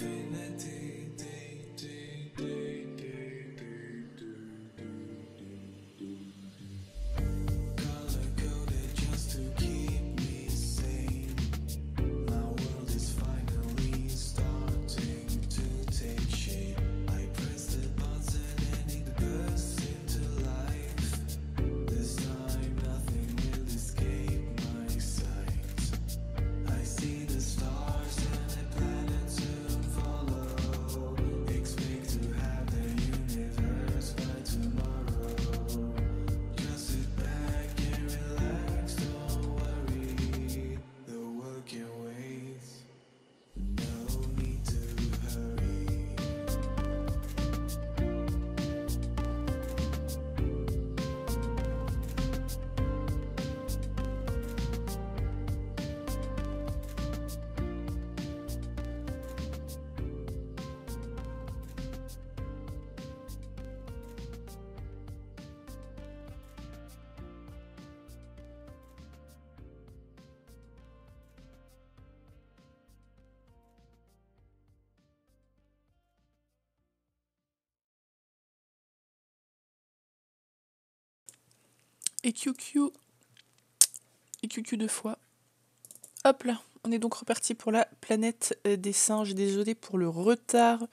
infinity. Et QQ. Et QQ deux fois. Hop là, on est donc reparti pour la planète euh, des singes. Désolé pour le retard.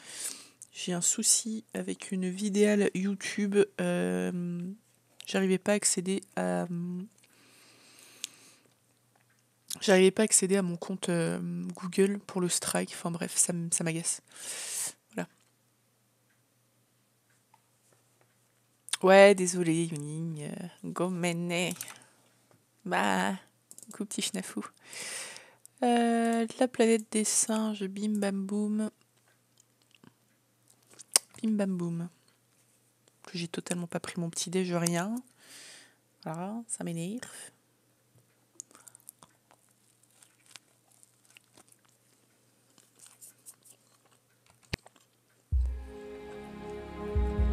J'ai un souci avec une vidéo YouTube. euh, J'arrivais pas à accéder à. J'arrivais pas accéder à mon compte euh, Google pour le strike. Enfin bref, ça m'agace. Ouais, désolé, Yuning. Euh, Gomene. Bah, coucou petit schnafou. Euh, la planète des singes, bim bam boum. Bim bam boum. J'ai totalement pas pris mon petit déj, rien. Voilà, ça m'énerve.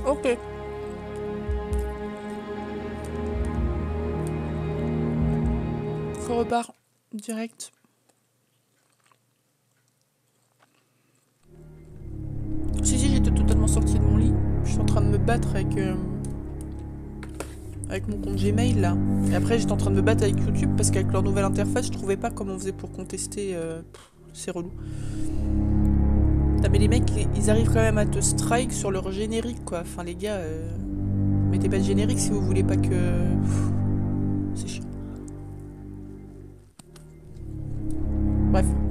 Ok. On repart direct. Si, si, j'étais totalement sortie de mon lit. Je suis en train de me battre avec, euh, avec mon compte Gmail là. Et après, j'étais en train de me battre avec YouTube parce qu'avec leur nouvelle interface, je trouvais pas comment on faisait pour contester. euh, C'est relou. Mais les mecs, ils- arrivent quand même à te strike sur leur générique quoi. Enfin, les gars, euh, mettez pas de générique si vous voulez pas que. C'est chiant. Bref.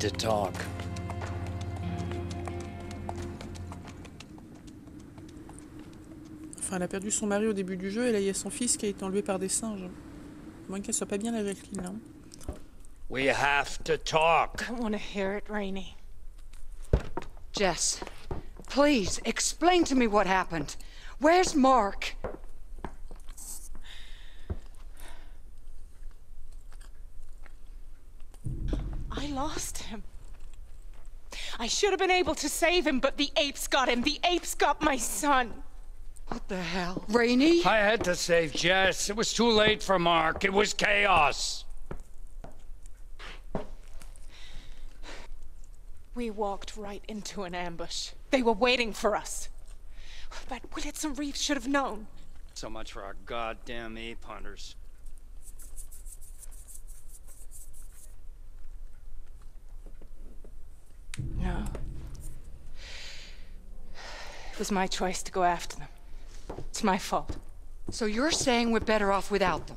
To talk. Enfin, elle a perdu son mari au début du jeu et là, il y a son fils qui a été enlevé par des singes. Moins qu'elle soit pas bien la Jacqueline, là. We have to talk. I don't want to hear it, Rainey. Jess, please explain to me what happened. Where's Mark? I should have been able to save him, but the apes got him. The apes got my son. What the hell? Rainey? I had to save Jess. It was too late for Mark. It was chaos. We walked right into an ambush. They were waiting for us. But Willits and Reeves should have known. So much for our goddamn ape hunters. No. It was my choice to go after them. It's my fault. So you're saying we're better off without them?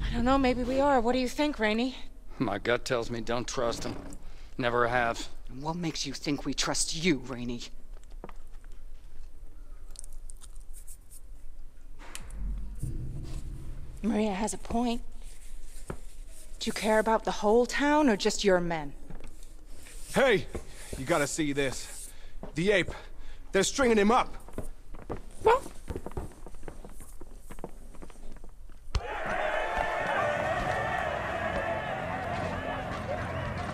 I don't know, maybe we are. What do you think, Rainey? My gut tells me don't trust them. Never have. What makes you think we trust you, Rainey? Maria has a point. Do you care about the whole town or just your men? Hey, you gotta see this. The ape. They're stringing him up.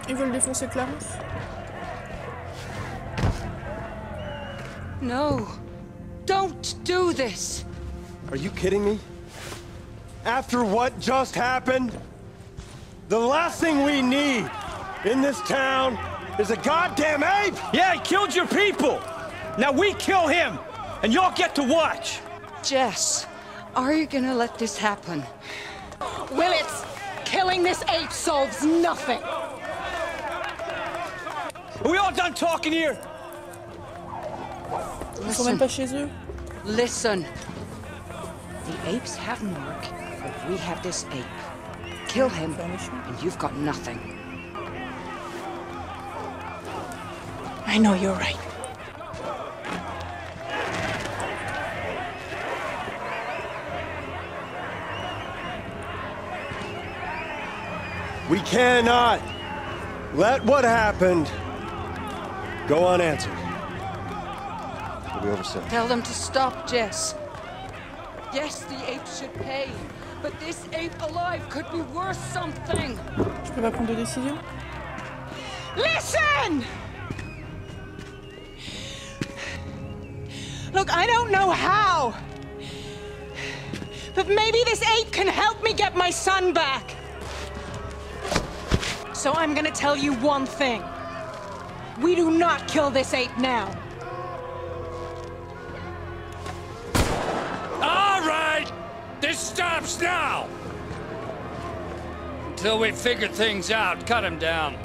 Ils veulent défoncer Clarence No. Don't do this. Are you kidding me? After what just happened? The last thing we need in this town is a goddamn ape! Yeah, he killed your people! Now we kill him, and y'all get to watch! Jess, are you gonna let this happen? Willits! Killing this ape solves nothing! Are we all done talking here? Ils sont même pas chez eux. Listen. The apes have Mark, but we have this ape. Kill him, and you've got nothing. I know you're right. We cannot let what happened go unanswered. It'll be over soon. Tell them to stop, Jess. Yes, the apes should pay, but this ape alive could be worth something. Je peux pas prendre de décision Listen! Look, I don't know how. But maybe this ape can help me get my son back. So I'm gonna tell you one thing. We do not kill this ape now. This stops now! Until we figure things out, cut him down.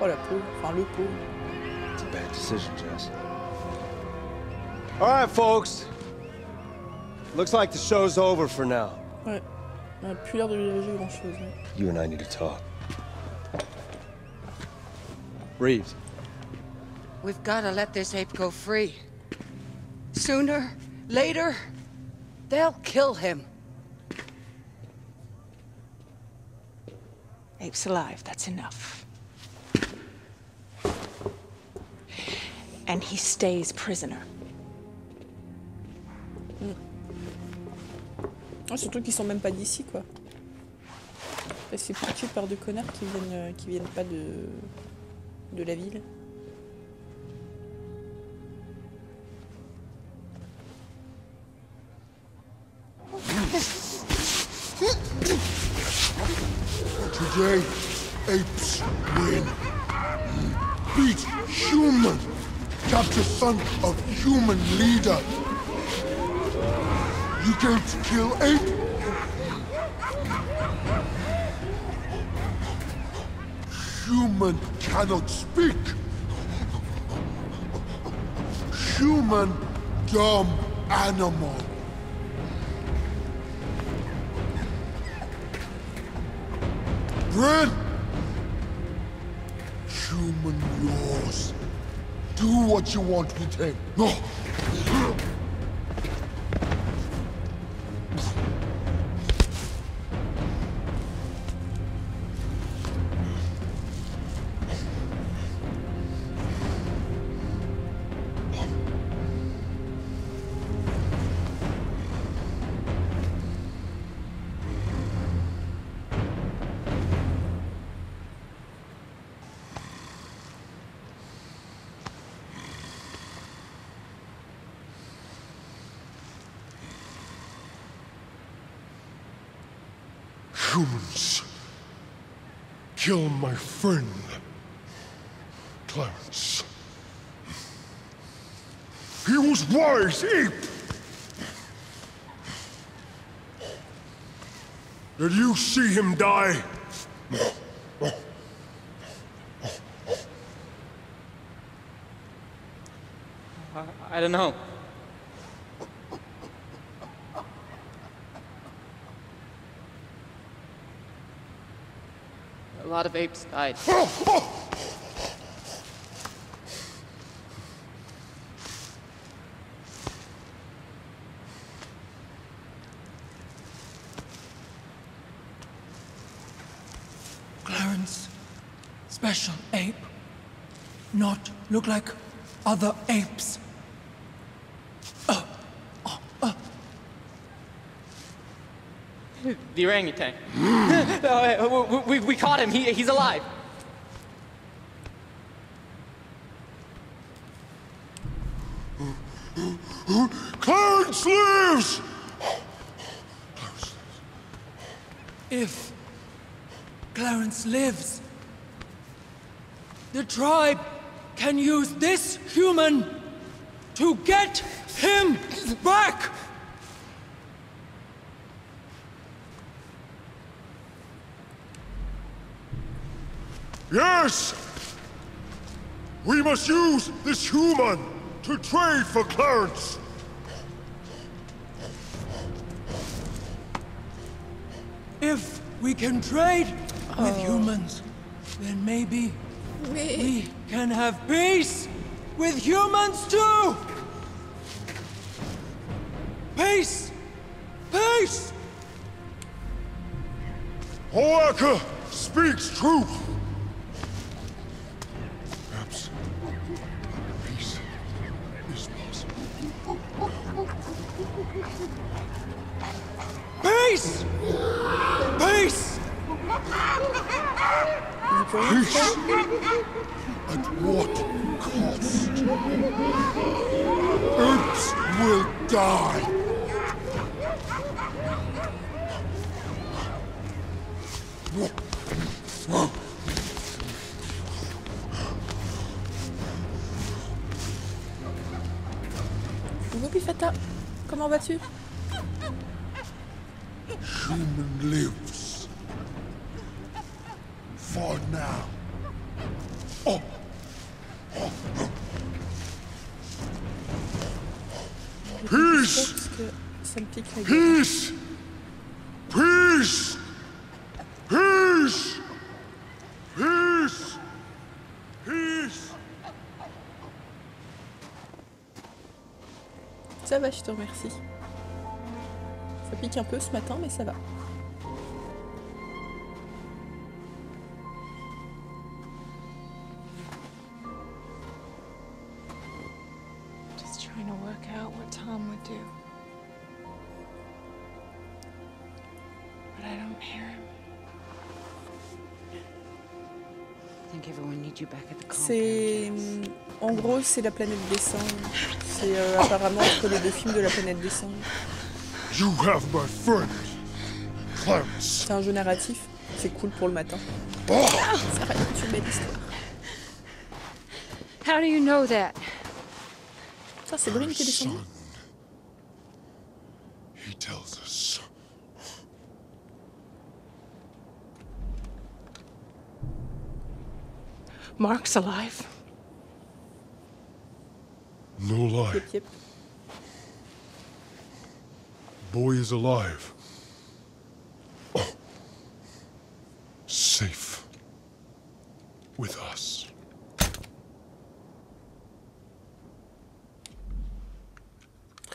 Oh la pauvre, enfin le pauvre. It's a bad decision, Jess. All right, folks. Looks like the show's over for now. Ouais. On a plus l'air de lui diriger grand chose. You and I need to talk. Reeves, We've gotta let this ape go free. Sooner, later, they'll kill him. Ape's alive, that's enough. And he stays prisoner. Ah, surtout qu'ils sont même pas d'ici, quoi. Et c'est foutu par deux connards qui viennent, euh, qui viennent pas de, de la ville. Apes win. Beat human. Capture son of human leader. You can't kill ape. Human cannot speak. Human dumb animal. Brent! Human yours. Do what you want with him. No! My friend. Clarence. He was wise, ape! Did you see him die? I, I don't know. A lot of apes died. Clarence, special ape. Not look like other apes. Uh, uh, uh. The orangutan. We, we, we caught him. He, he's alive. Clarence lives! If Clarence lives, the tribe can use this human to get him back! Yes! We must use this human to trade for Clarence! If we can trade with oh. humans, then maybe we can have peace with humans too! Peace! Peace! Hoaka speaks truth! Peace! Peace! Peace! At what cost? Apes will die! Coucou Pifata, comment vas-tu? Human lives. For now. Oh! Peace! La gueule. Peace! Peace! Peace! Peace! Peace! Ça va, je te remercie. Pique un peu ce matin, mais ça va. Just trying to work out what Tom would do. But I don't hear him. I think everyone needs you back at the compound. C'est. En gros, c'est la planète des singes. C'est euh, apparemment entre les deux films de la planète des singes. You have my friend, Clarence. C'est un jeu narratif. C'est cool pour le matin. Oh! Ça raconte une belle histoire. How do you know that? Ça, c'est Brune qui est descendue. He tells us. Mark's alive. No lie. Yep, yep. Boy is alive. Oh. Safe. With us.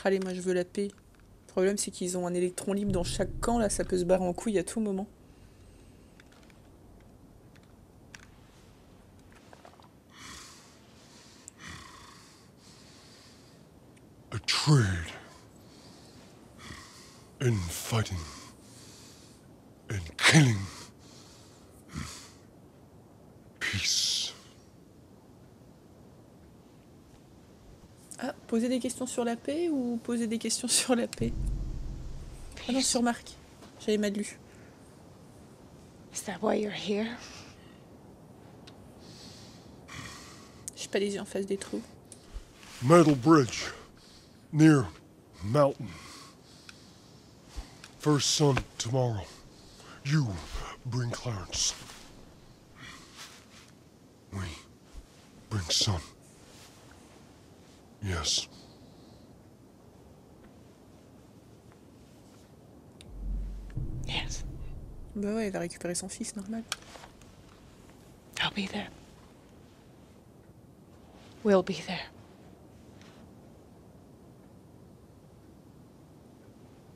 Allez, moi je veux la paix. Le problème, c'est qu'ils ont un électron libre dans chaque camp, là, ça peut se barrer en couille à tout moment. A trade. In fighting. In killing. Peace. Ah, poser des questions sur la paix ou poser des questions sur la paix? Ah non, sur Marc. J'avais mal lu. Is that why you're here? J'ai pas les yeux en face des trous. Metal Bridge. Near Mountain. First sun tomorrow. You bring Clarence. We bring son. Yes. Yes. Bah ouais, il a récupéré son fils, normal. I'll be there. We'll be there.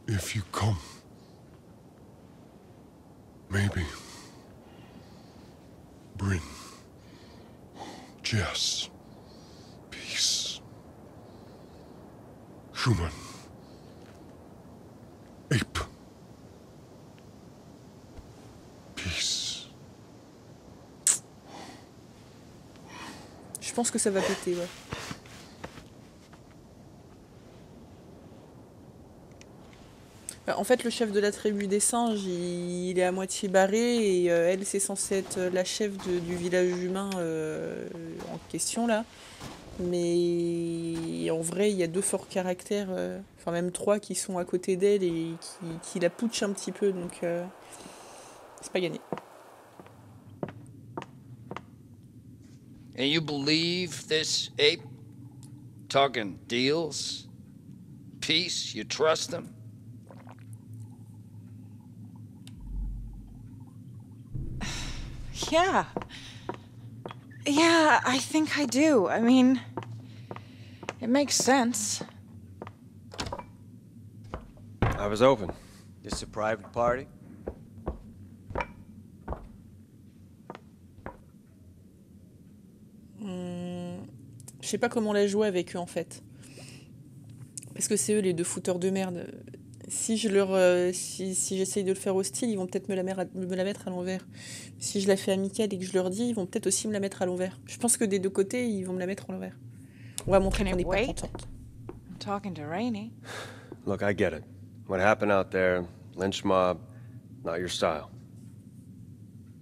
If you come, maybe bring Jess peace. Human. Ape. Peace. Je pense que ça va péter, ouais. En fait, le chef de la tribu des singes, il, est à moitié barré et euh, elle, c'est censé être la chef du village humain euh, en question là. Mais en vrai, il y a deux forts caractères, euh, enfin même trois, qui sont à côté d'elle et qui, la putschent un petit peu, donc euh, c'est pas gagné. And you believe this ape? Talking deals? Peace? You trust him? Yeah. Yeah, I think I do. I mean, it makes sense. I was open. This a private party? Hmm, je sais pas comment la jouer avec eux en fait. Parce que c'est eux les deux fouteurs de merde. Si je leur, euh, si, si j'essaye de le faire hostile, ils vont peut-être me la, mer- me la mettre à l'envers. Si je la fais amicale et que je leur dis, ils vont peut-être aussi me la mettre à l'envers. Je pense que des deux côtés, ils vont me la mettre à l'envers. On va montrer qu'on n'est pas contente. I'm talking to Rainey. Look, I get it. What happened out there, lynch mob, not your style.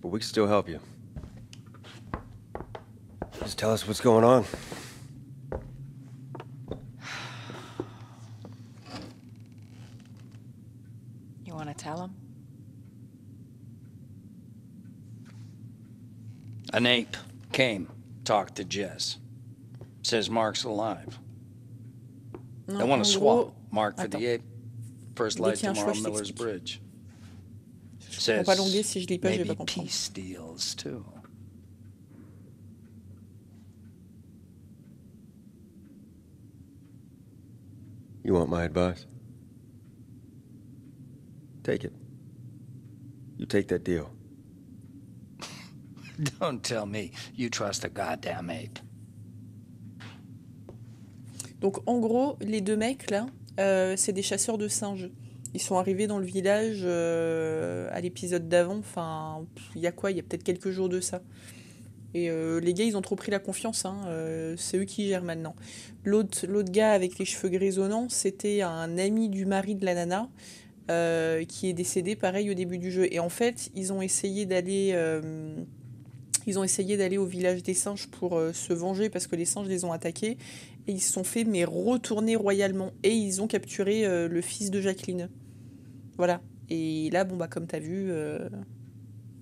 But we can still help you. Just tell us what's going on. To tell him? An ape came, talked to Jess. Says Mark's alive. Non, They want to swap swallow Mark for Attends. the ape. First Dès light qu'il y a tomorrow, Miller's. Bridge. Je comprends pas l'anglais, si je lis pas, je vais maybe pas peace deals too. You want my advice? Take it. You take that deal. Don't tell me you trust a goddamn ape. Donc en gros, les deux mecs là, euh, c'est des chasseurs de singes. Ils sont arrivés dans le village euh, à l'épisode d'avant. Enfin, il y a quoi? Il y a peut-être quelques jours de ça. Et euh, les gars, ils ont trop pris la confiance. hein, euh, c'est eux qui gèrent maintenant. L'autre, l'autre gars avec les cheveux grisonnants, c'était un ami du mari de la nana euh, qui est décédé, pareil au début du jeu. Et en fait, ils ont essayé d'aller. euh, ils ont essayé d'aller au village des singes pour euh, se venger parce que les singes les ont attaqués et ils se sont fait mais retourner royalement et ils ont capturé le fils de Jacqueline. Voilà. Et là, bon bah comme t'as vu,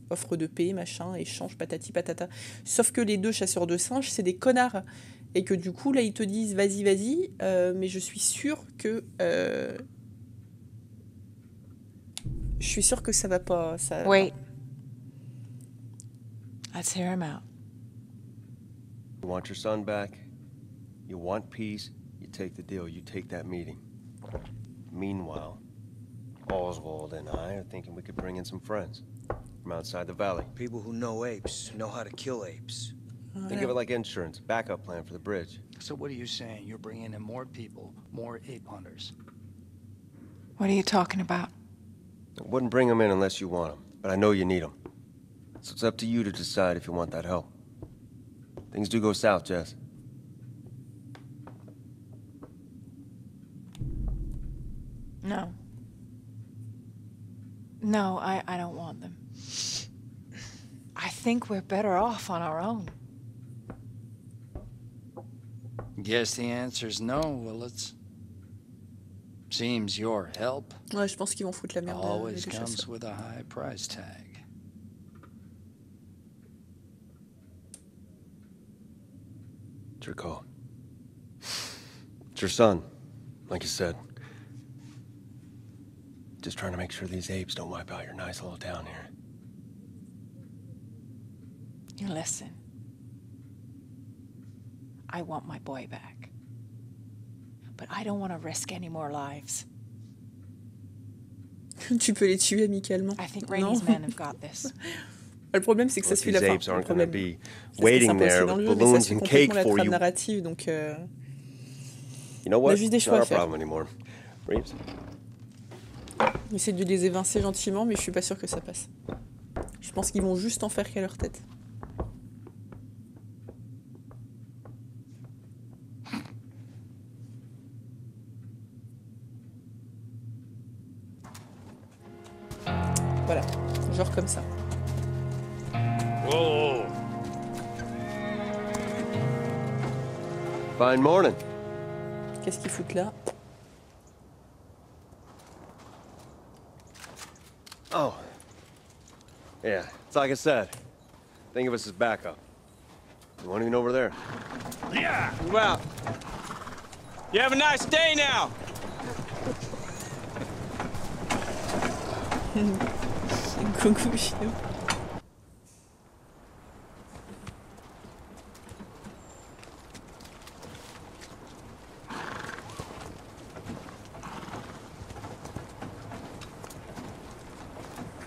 offre de paix, machin, échange, patati patata. Sauf que les deux chasseurs de singes, c'est des connards. Et que du coup, là, ils te disent vas-y, vas-y, mais je suis sûre que. Je suis sûre que ça va pas. Ça... Wait. Let's hear him out. You want your son back? You want peace? You take the deal. You take that meeting. Meanwhile, Oswald and I are thinking we could bring in some friends from outside the valley. People who know apes, know how to kill apes. Think of it like insurance, backup plan for the bridge. So what are you saying? You're bringing in more people, more ape hunters. What are you talking about? I wouldn't bring them in unless you want them, but I know you need them. So it's up to you to decide if you want that help. Things do go south, Jess. No. No, I, I don't want them. I think we're better off on our own. Guess the answer's no, Willits. Seems your help ouais, je pense qu'ils vont foutre la merde. Always comes with a high price tag. It's call. It's your son, like you said. Just trying to make sure these apes don't wipe out your nice little town here. You listen. I want my boy back. But I don't want to risk any more lives. tu peux les tuer amicalement. I think Non. Rainey's men have got this. Le problème, c'est que ça suit la fin. le problème. waiting there with balloons suit and complètement cake la for trame you. narrative, donc euh, You know On a what? juste des choix à faire. problem anymore. Reeves? on essaie de les évincer gentiment, mais je suis pas sûre que ça passe. Je pense qu'ils vont juste en faire qu'à leur tête. Comme ça. Whoa. Fine morning. Qu'est-ce qu'ils foutent là Oh. Yeah, it's like I said. Think of us as backup. You want even over there? Yeah. Well, you have a nice day now. Coucou Chino.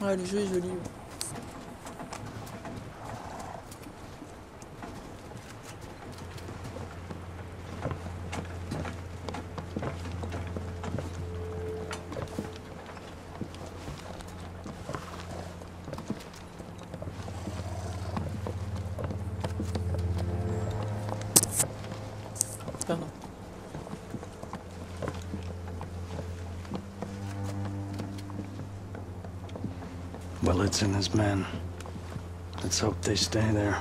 Ouais, le jeu est joli. ouais. And his men. Let's hope they stay there.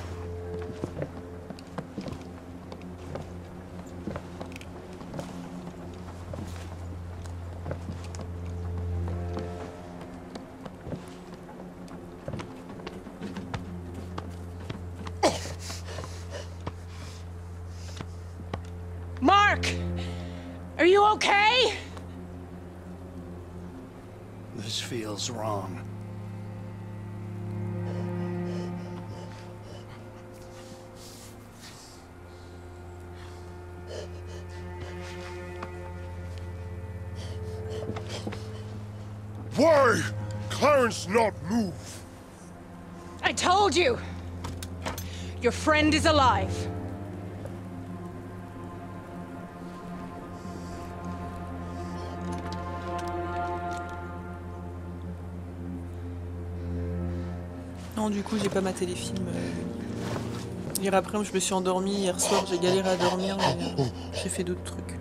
Mark! Are you okay? This feels wrong. Not move? I told you! Your friend is alive. Non, du coup, j'ai pas maté les films. euh, Hier après, je me suis endormie. Hier soir, j'ai galéré à dormir, mais euh, j'ai fait d'autres trucs.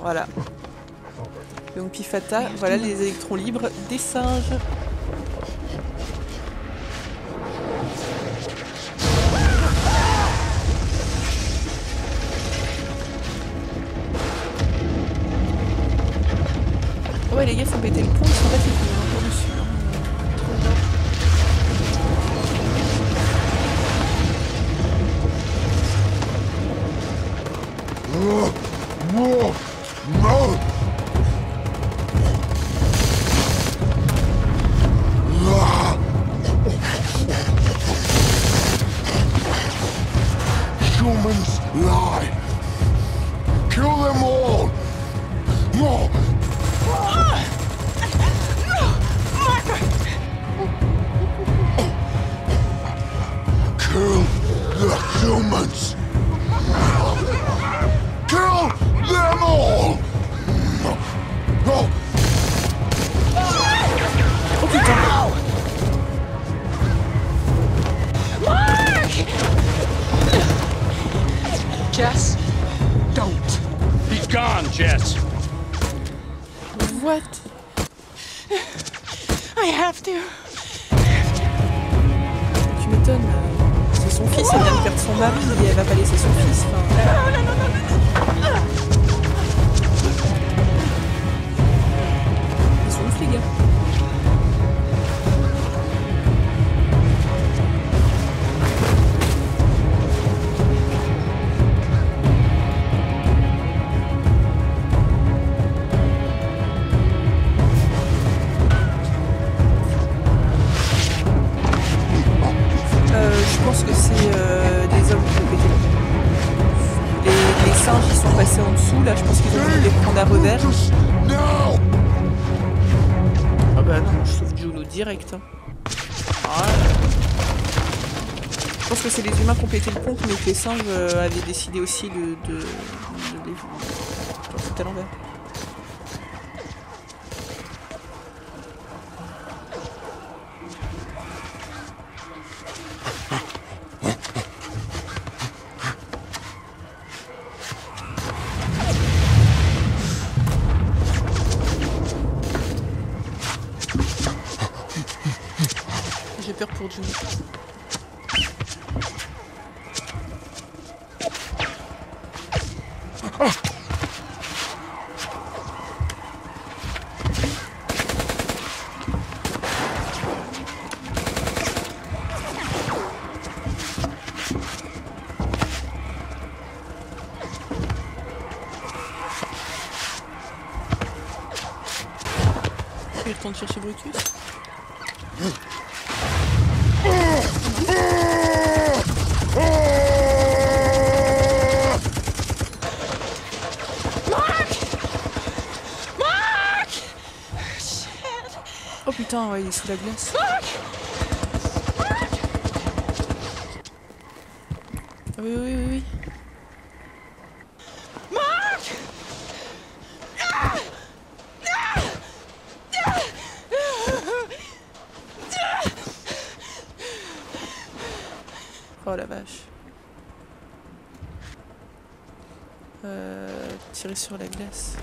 Voilà. Donc Pifata, voilà les électrons libres des singes. Humans! Euh, avait décidé aussi de chercher Brutus. Oh putain, il est sous la glace. Ah oui, oui, oui, oui. sur la glace.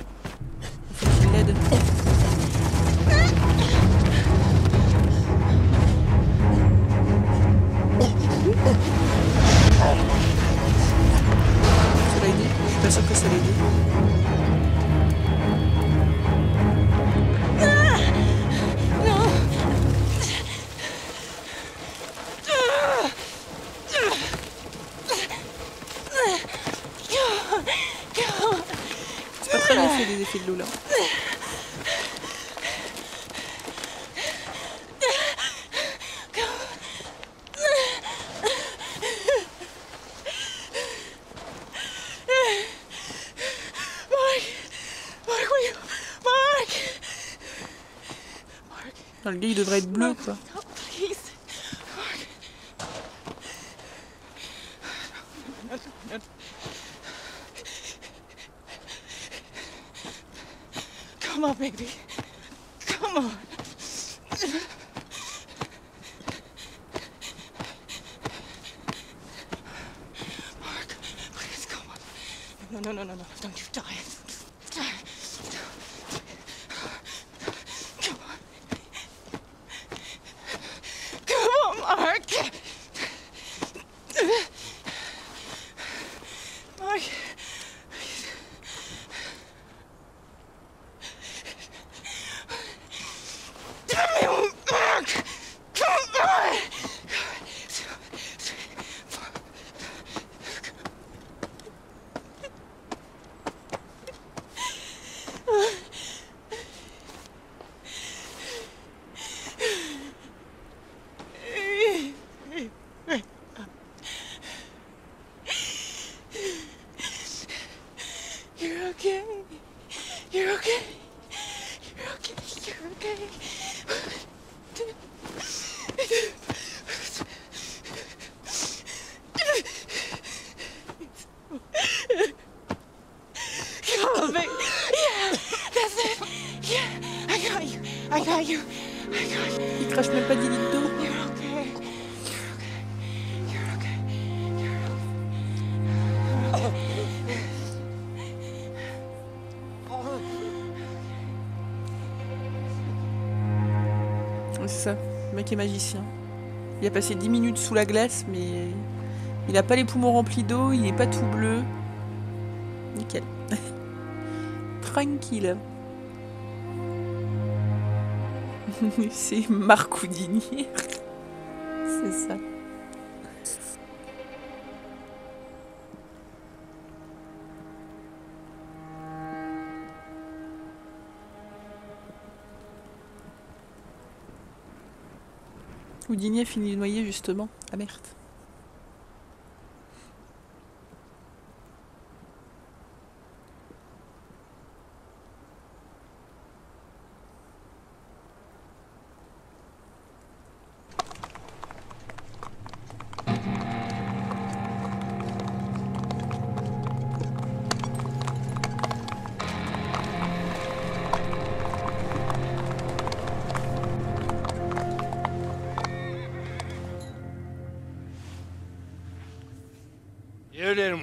il devrait être bleu quoi. Magicien. Il a passé 10 minutes sous la glace, mais il a pas les poumons remplis d'eau, il est pas tout bleu. Nickel. Tranquille. C'est Marc Houdini. C'est ça. Houdinier finit noyé justement. Ah merde.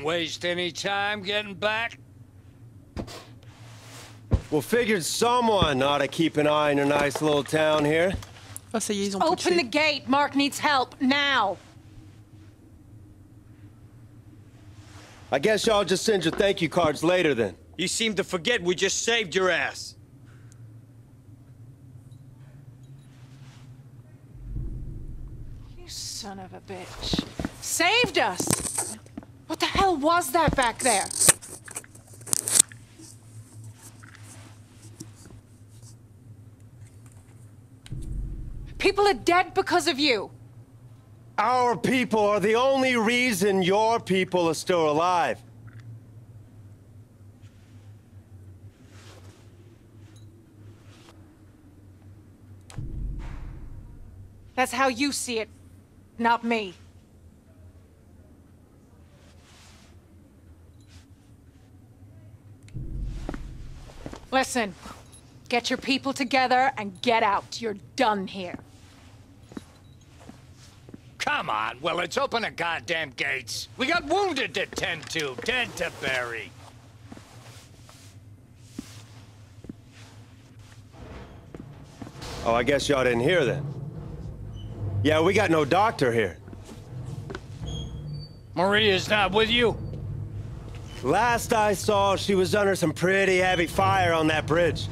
Waste any time getting back. Well, figured someone ought to keep an eye on your nice little town here. Ça y est, ils ont Open the gate. Mark needs help now. I guess y'all just send your thank you cards later then. You seem to forget we just saved your ass. You son of a bitch. Saved us! What hell was that back there? People are dead because of you. Our people are the only reason your people are still alive. That's how you see it, not me. Listen, get your people together and get out. You're done here. Come on, Willits, open the goddamn gates. We got wounded to tend to, dead to bury. Oh, I guess y'all didn't hear then. Yeah, we got no doctor here. Maria's not with you? Last I saw, she was under some pretty heavy fire on that bridge.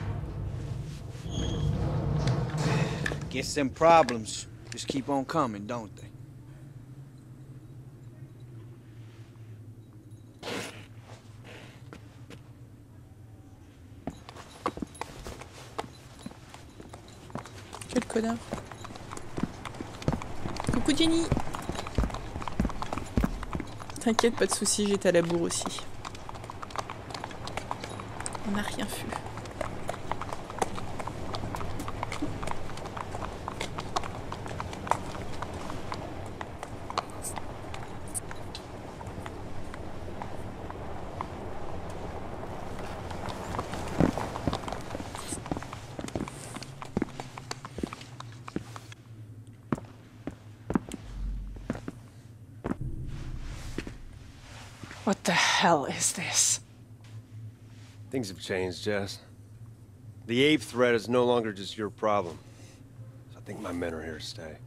Guess them problems just keep on coming, don't they? Quel connard. Coucou Jenny T'inquiète, pas de soucis, j'étais à la bourre aussi. On n'a rien vu. What the hell is this? Things have changed, Jess. The ape threat is no longer just your problem. So I think my men are here to stay.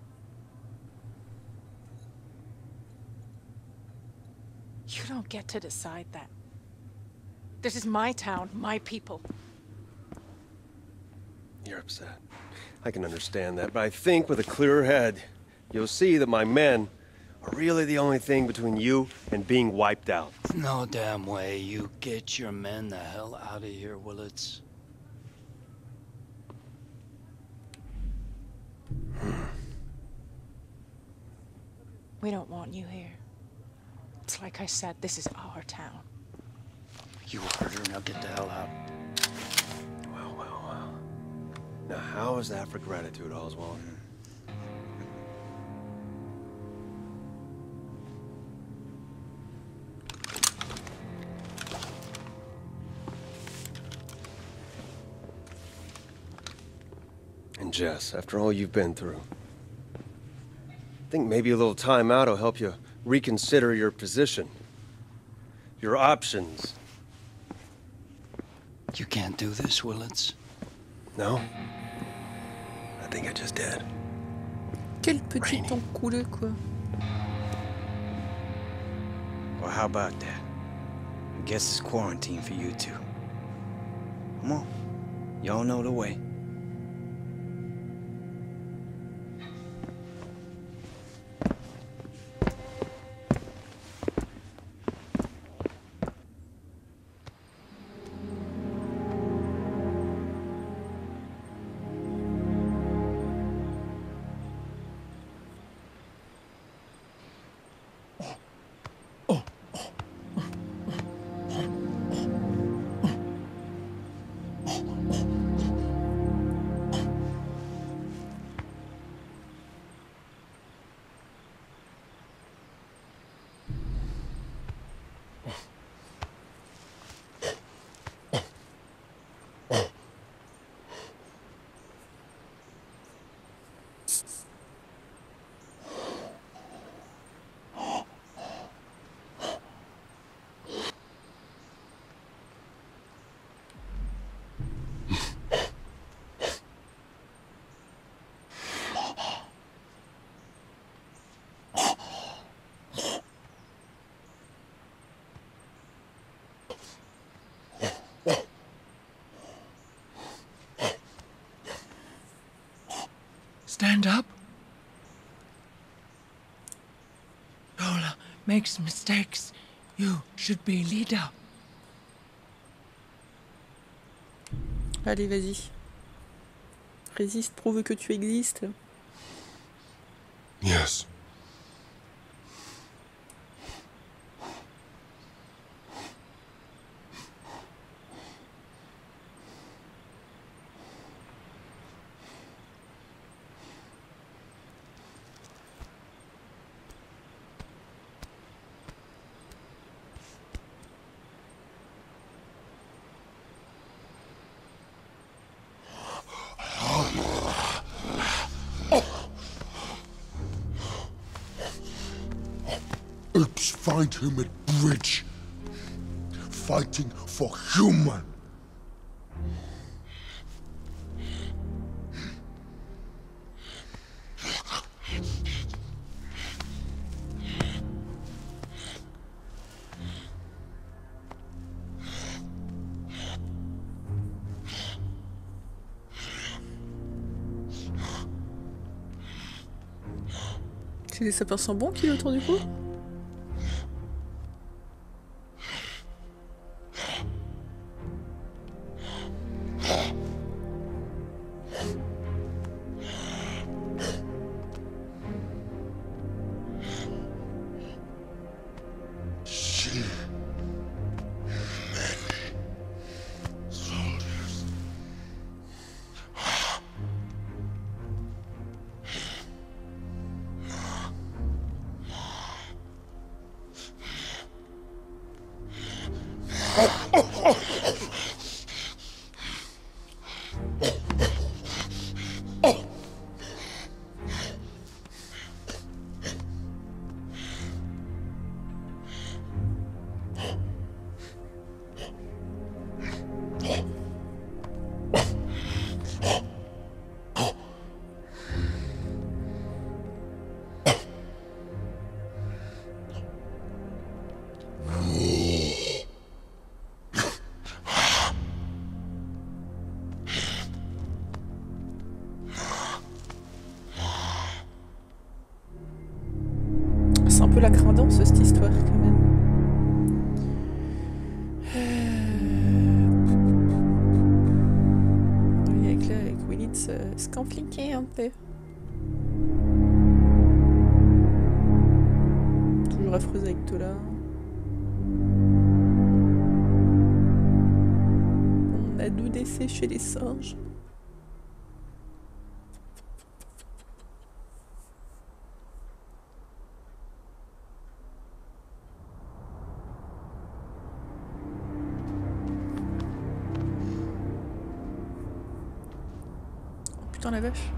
You don't get to decide that. This is my town, my people. You're upset. I can understand that, but I think with a clearer head, you'll see that my men are really the only thing between you and being wiped out. No damn way. You get your men the hell out of here, Willits. Hmm. We don't want you here. It's like I said, this is our town. You heard her. Now get the hell out. Well, well, well. Now, how is that for gratitude, Oswald? Jess, after all you've been through, I think maybe a little time out will help you reconsider your position, your options. You can't do this, Willits. No? I think I just did. Quel petit enculé, quoi. Well, how about that? I guess it's quarantine for you two. Come on. Y'all know the way. Stand up? Yola makes mistakes. You should be leader. Allez, vas-y. Résiste, prouve que tu existes. Yes. Find him at bridge. Fighting for human. C'est des sans bon qui est autour du cou la cradence cette histoire quand même. Euh, avec, là, avec Willy, c'est compliqué un peu. Toujours affreuse avec Tola. On a décès chez les singes. Oh, putain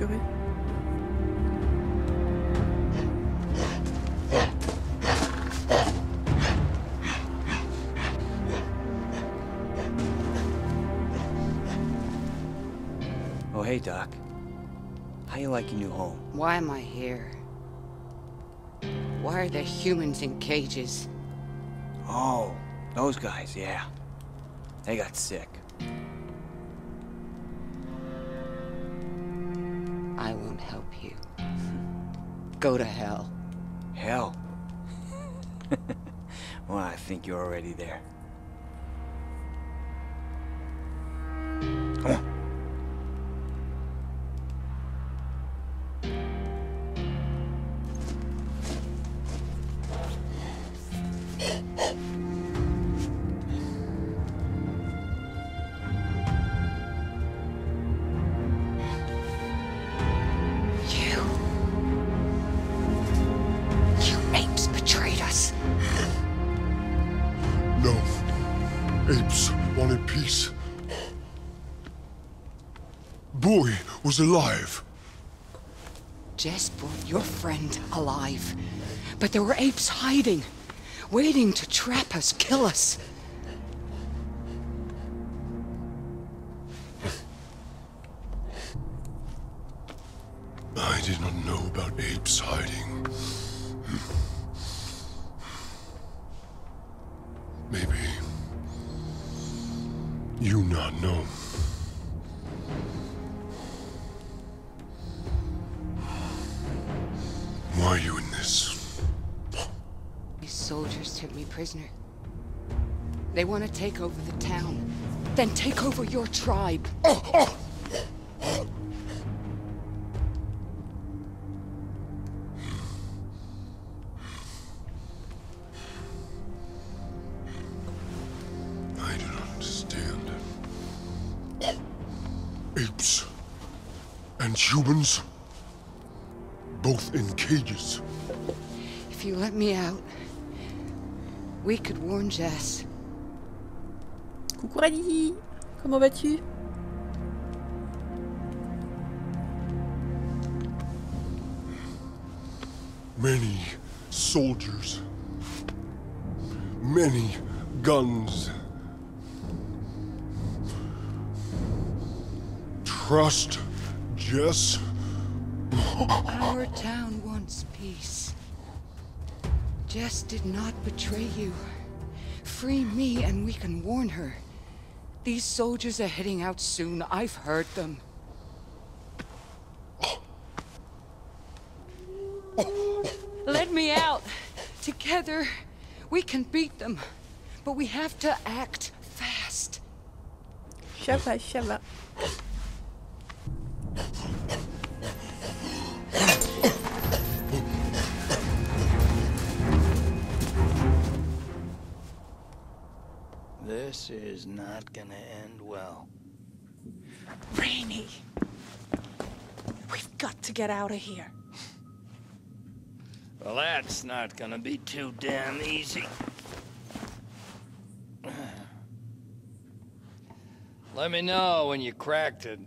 la vache. Ils l'ont capturé. Oh, hey, Doc. How you like your new home? Why am I here? Why are there humans in cages? Oh, those guys, yeah. They got sick. You. Go to hell. Hell. well, I think you're already there. Was alive. Jess brought your friend alive. But there were apes hiding, waiting to trap us, kill us. Want to take over the town, then take over your tribe. I do not understand. Apes and humans, both in cages. If you let me out, we could warn Jess. Coucou Rally Comment vas-tu Many soldiers. Many guns. Trust Jess. Our town wants peace. Jess did not betray you. Free me and we can warn her. These soldiers are heading out soon. I've heard them. Let me out. Together, we can beat them. But we have to act fast. Ça va, ça va. Is not gonna end well. Rainy. We've got to get out of here. Well, that's not gonna be too damn easy. Let me know when you cracked it.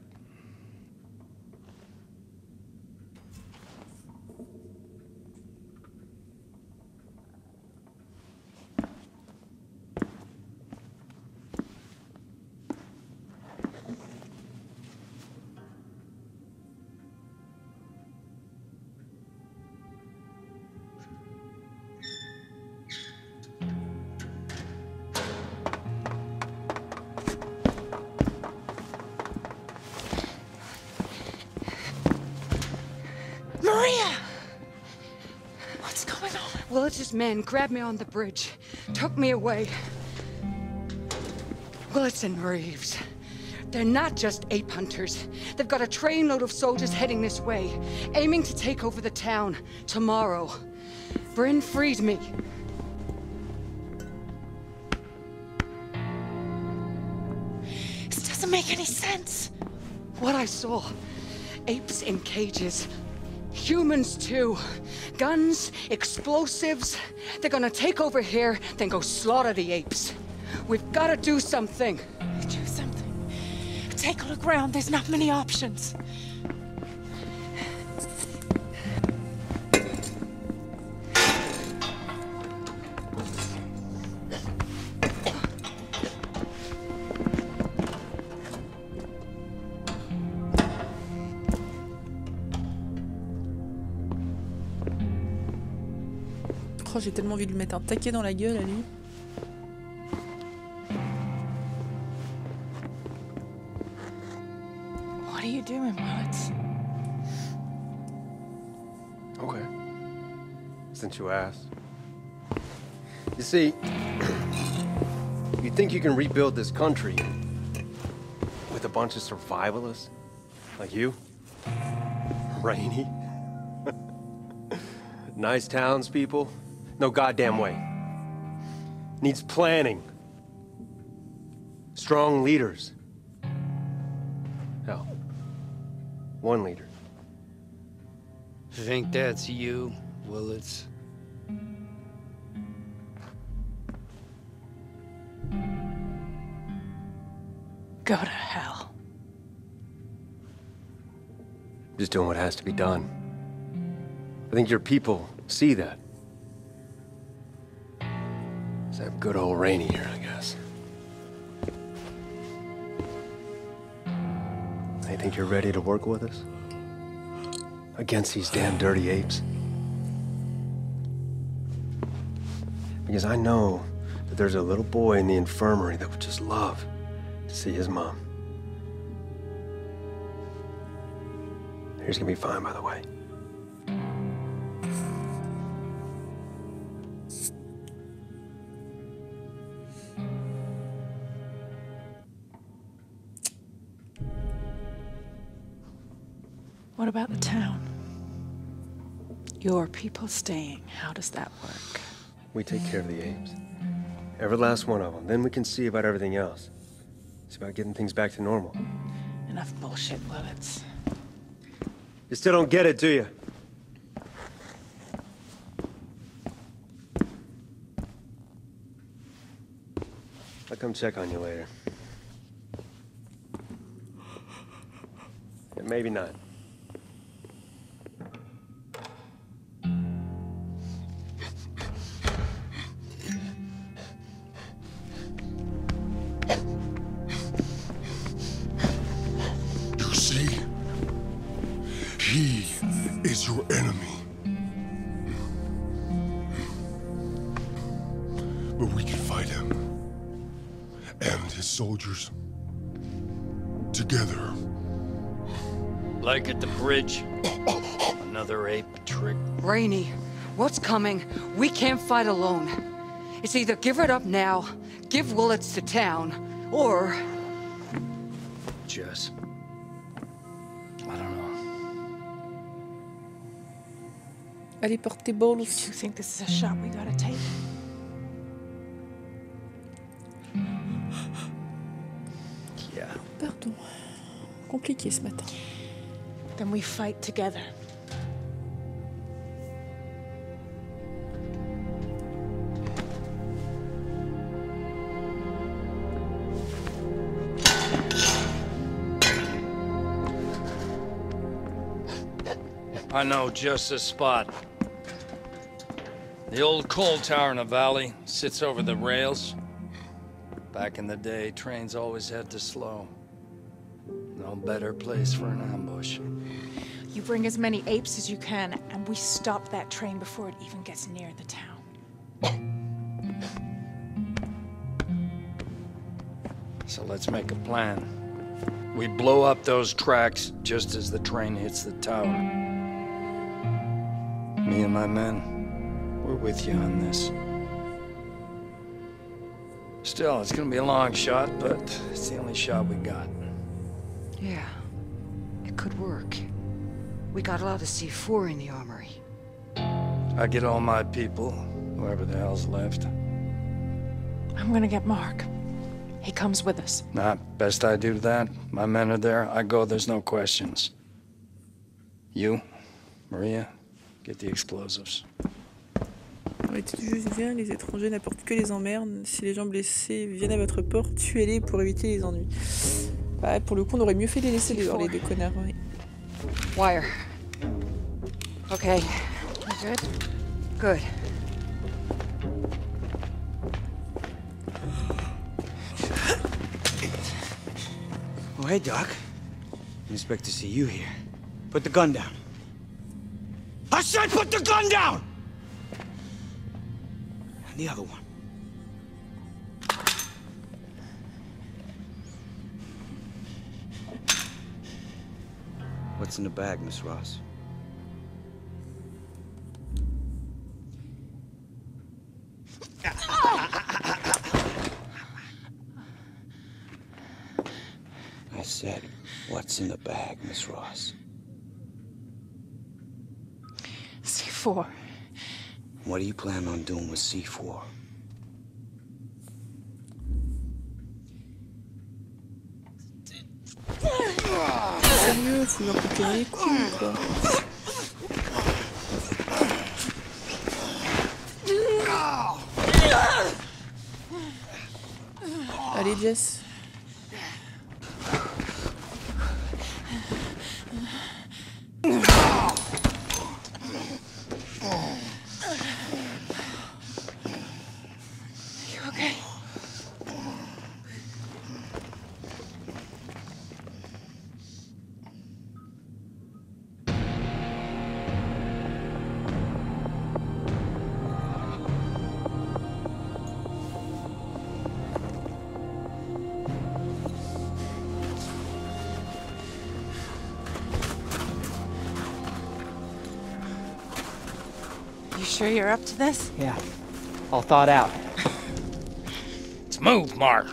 Men grabbed me on the bridge, took me away. Willits and Reeves. They're not just ape hunters. They've got a trainload of soldiers heading this way, aiming to take over the town tomorrow. Bryn freed me. This doesn't make any sense. What I saw apes in cages. Humans, too. Guns, explosives. They're gonna take over here, then go slaughter the apes. We've gotta do something. Do something. Take a look around. There's not many options. Tellement envie de lui mettre un taquet dans la gueule à lui. What are you doing, Willits? Okay. Since you asked. You see, you think you can rebuild this country with a bunch of survivalists like you? Rainy? nice townspeople? No goddamn way. Needs planning. Strong leaders. Hell, one leader. Think that's you, Willits? Go to hell. Just doing what has to be done. I think your people see that. It's good old Rainy here, I guess. They think you're ready to work with us? Against these damn dirty apes? Because I know that there's a little boy in the infirmary that would just love to see his mom. He's gonna be fine, by the way. What about the town? Your people staying. How does that work? We take care of the apes. Every last one of them. Then we can see about everything else. It's about getting things back to normal. Enough bullshit, Willits. You still don't get it, do you? I'll come check on you later. And maybe not. Bridge. Another ape trick. Rainy, what's coming? We can't fight alone. It's either give it up now, give Willits to town, or Jess. I don't know. Allez, portez balls. You think this is a shot we gotta take? Yeah. Pardon. Compliqué ce matin. Then we fight together. I know just the spot. The old coal tower in the valley sits over the rails. Back in the day, trains always had to slow. No better place for an ambush. You bring as many apes as you can, and we stop that train before it even gets near the town. So let's make a plan. We blow up those tracks just as the train hits the tower. Me and my men, we're with you on this. Still, it's gonna be a long shot, but it's the only shot we got. Yeah, it could work. We got a lot of C4 in the armory. I get all my people, whoever the hell's left. I'm gonna get Mark. He comes with us. Nah, best I do that. My men are there. I go, there's no questions. You, Maria, get the explosives. Les juste bien, les étrangers n'apportent que les emmerdes. Si les gens blessés viennent à votre porte, tuez-les pour éviter les ennuis. Ouais, pour le coup, on aurait mieux fait de les laisser dehors, les deux connards. ouais. Wire. Okay. Good? Good. Oh, hey, Doc. Didn't expect to see you here. Put the gun down. I said put the gun down! the other one. What's in the bag, Miss Ross? I said, what's in the bag, Miss Ross? C4. What do you plan on doing with C4? Sérieux, faut lui couper les couilles, quoi. Allez, Jess. Sure you're up to this? Yeah. All thought out. Let's move, Mark.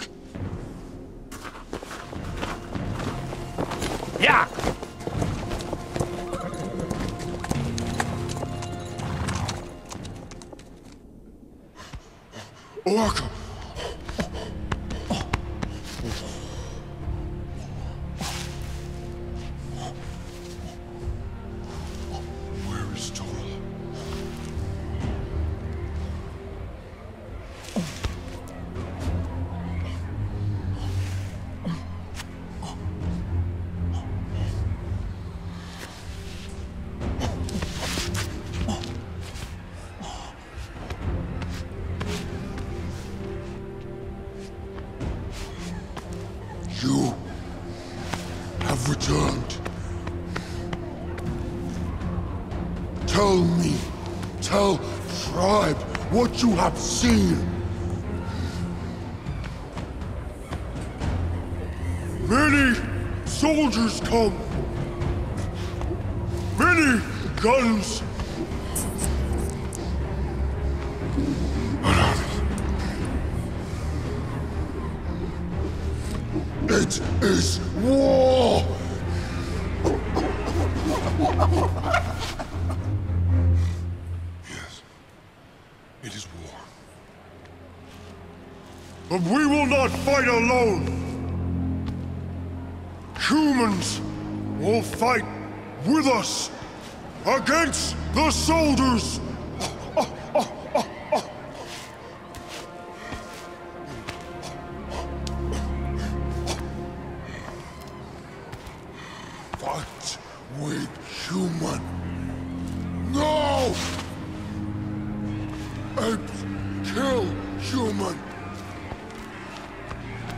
You have seen. Many soldiers come. Fight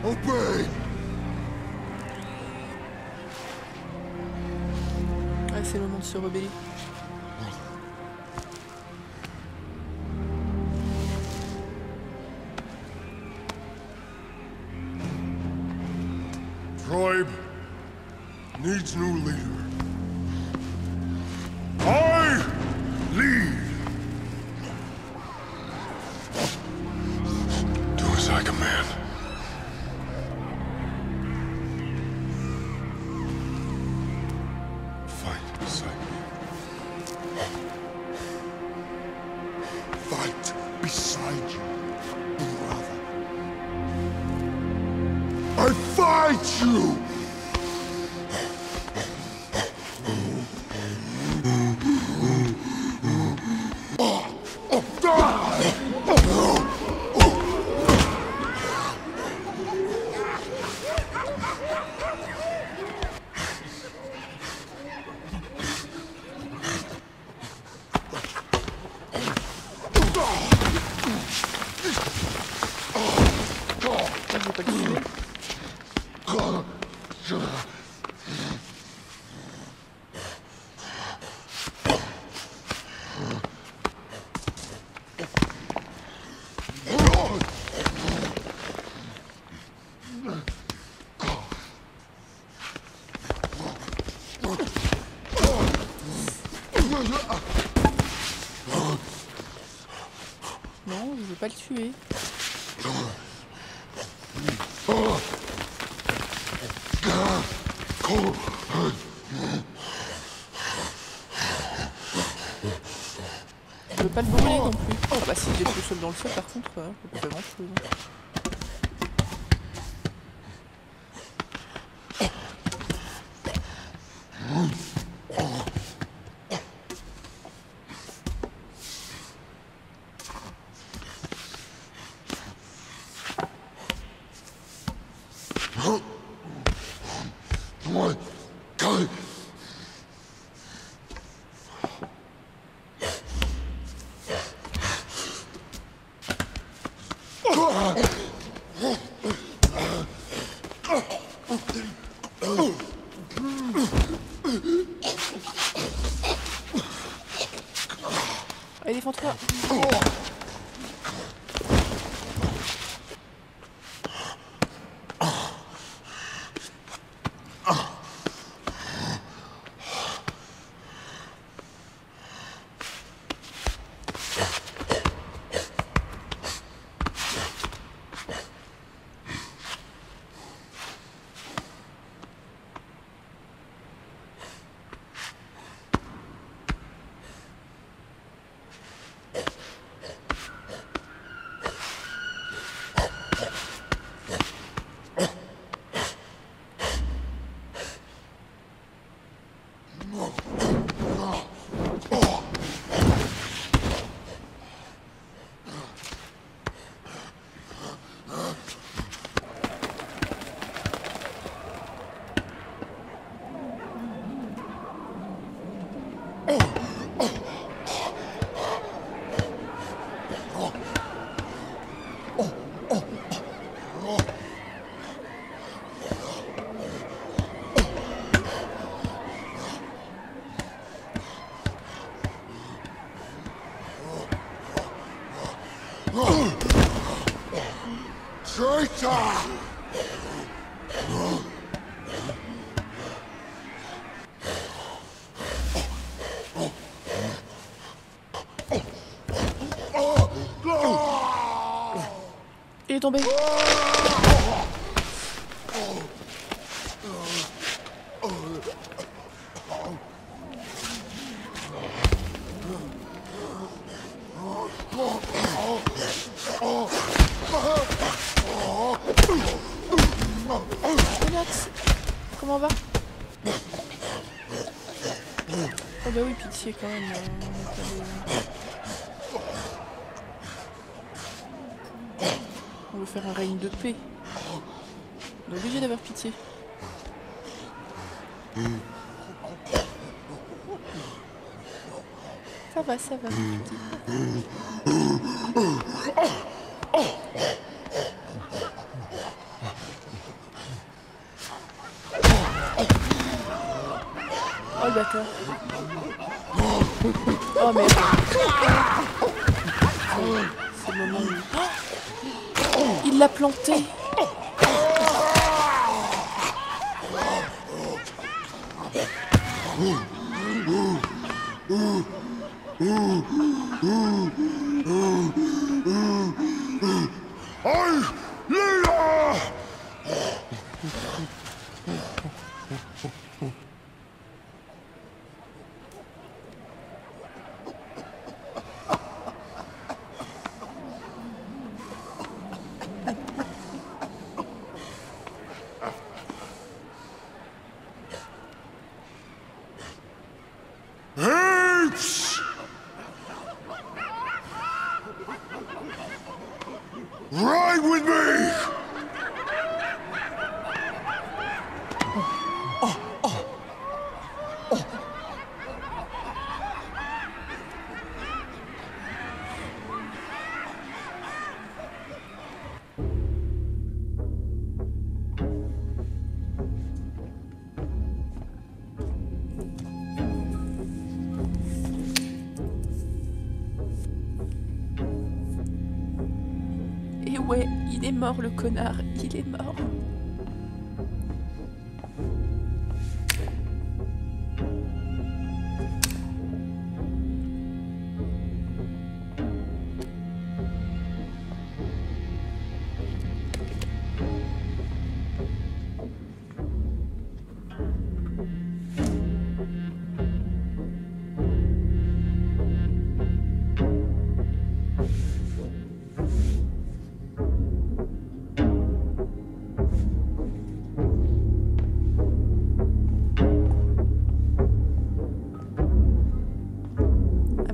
Ouais, c'est le moment de se rebeller. Pas le tuer. Je veux pas le brûler non plus. Ah bah si j'ai tout seul dans le sol par contre, euh, je peux pas grand chose. Traitor! Il est tombé. Relax. Comment on va Oh bah oui, pitié On veut faire un règne de paix. On est obligé d'avoir pitié. Ça va, ça va. Oh le bâtard. Oh merde. C'est le moment Il l'a planté. Mort le connard.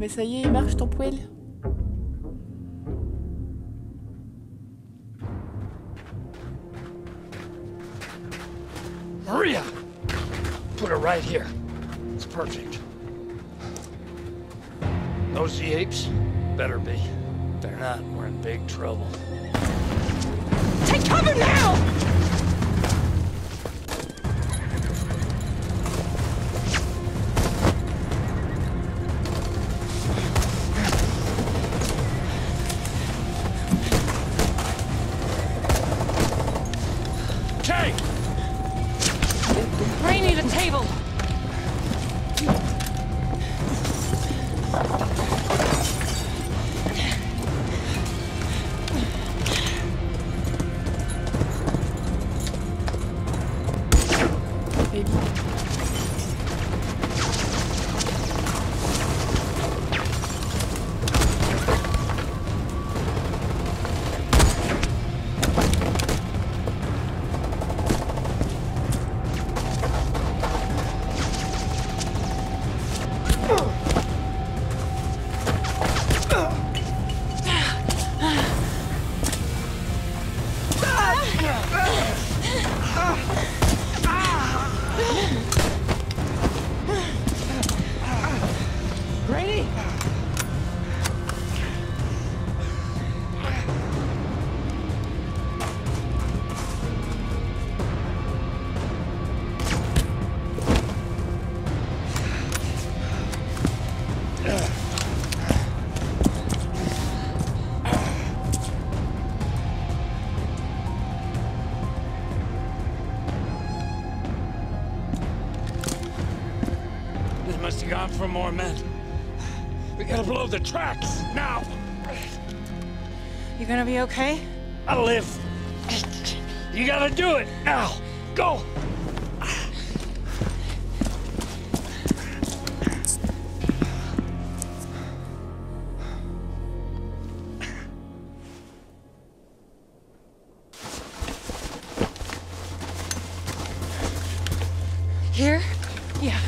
Mais ça y est, il marche ton poêle. Maria! Put her right here. It's perfect. Those the apes? Better be. If they're not, we're in big trouble. Take cover now! For more men. We gotta blow the tracks, now! You gonna be okay? I'll live. You gotta do it, now! Go! Here? Yeah.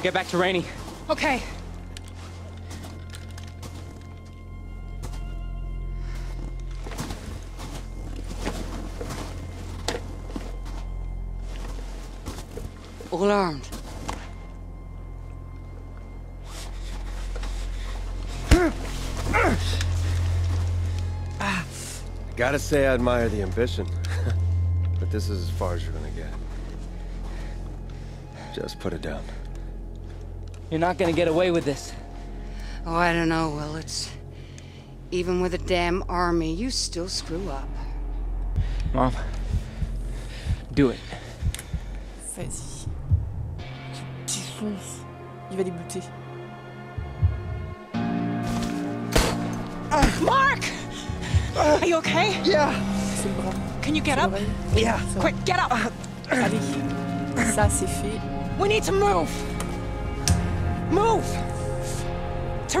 I'll get back to Rainy. Okay. All armed. Gotta say, I admire the ambition. but this is as far as you're gonna get. Just put it down. You're not gonna get away with this. Oh, I don't know, Willits. Even with a damn army, you still screw up. Mom. Do it. Vas-y. Tu fonces. Il va les buter. Mark! Are you okay? Yeah. C'est le bras. Can you get up? Yeah. Quick, get up! Allez. Ça, c'est fait. We need to move! Move! To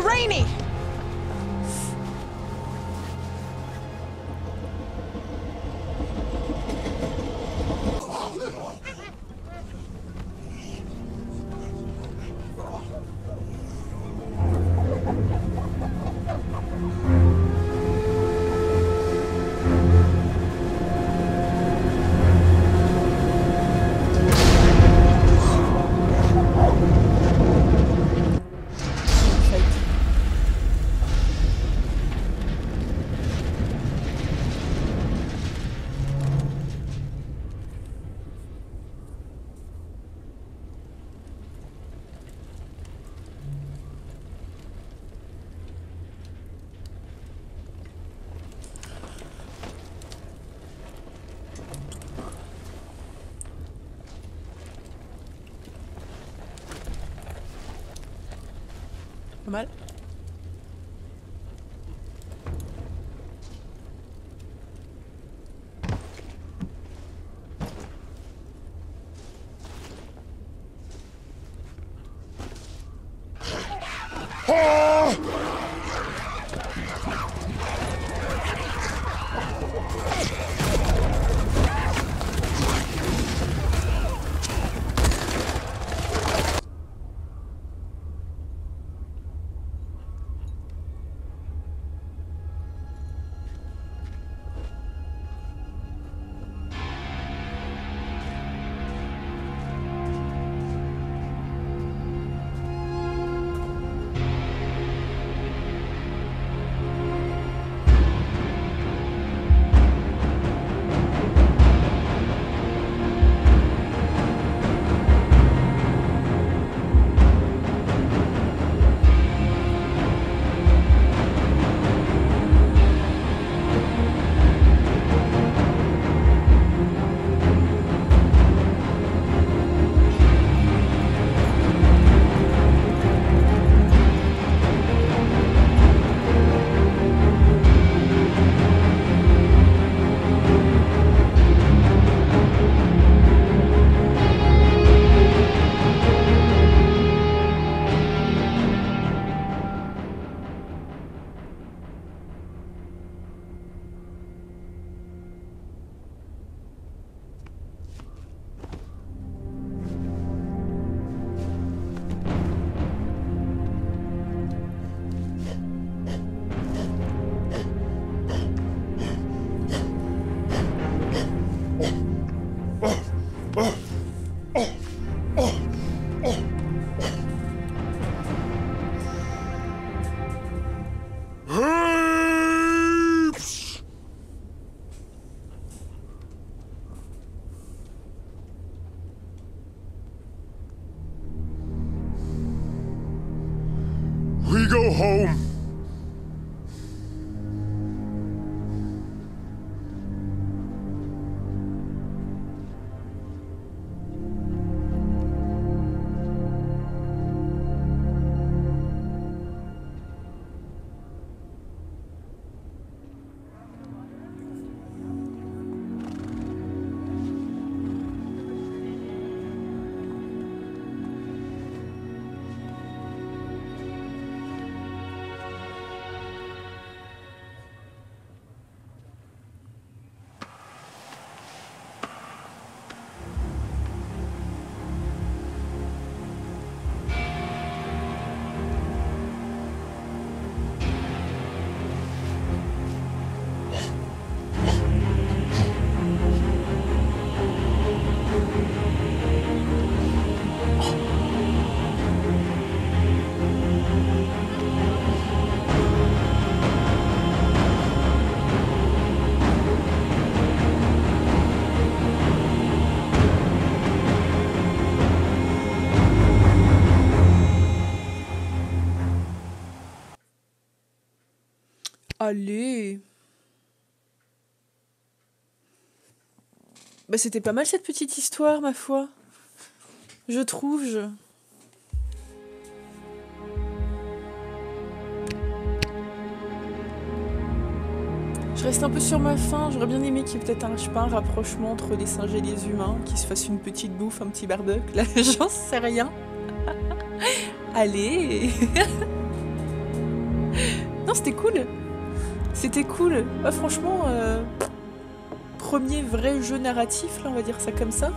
Allez. Bah c'était pas mal cette petite histoire, ma foi. Je trouve, je... Je reste un peu sur ma faim, j'aurais bien aimé qu'il y ait peut-être un, je un rapprochement entre les singes et les humains, qu'ils se fassent une petite bouffe, un petit barbecue, là j'en sais rien. Allez Non c'était cool C'était cool Bah, Franchement, euh, premier vrai jeu narratif, là on va dire ça comme ça.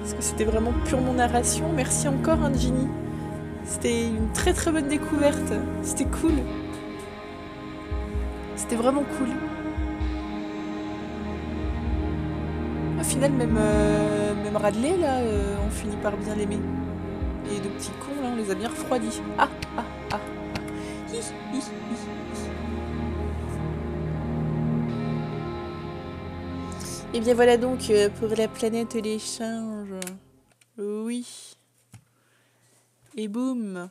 Parce que c'était vraiment purement narration. Merci encore, hein, Ginny. C'était une très très bonne découverte. C'était cool. C'était vraiment cool. Au final, même, euh, même Radley, là, euh, on finit par bien l'aimer. Et deux petits cons, là, on les a bien refroidis. Ah, ah, ah, ah. Et bien voilà donc euh, pour la planète des singes. Oui. Et boum.